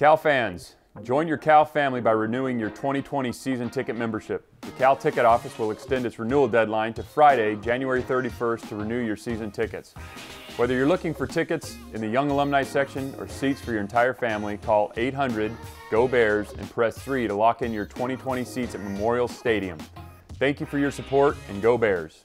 Cal fans, join your Cal family by renewing your 2020 season ticket membership. The Cal Ticket Office will extend its renewal deadline to Friday, January 31st to renew your season tickets. Whether you're looking for tickets in the Young Alumni section or seats for your entire family, call 800 GO BEARS and press 3 to lock in your 2020 seats at Memorial Stadium. Thank you for your support and Go Bears!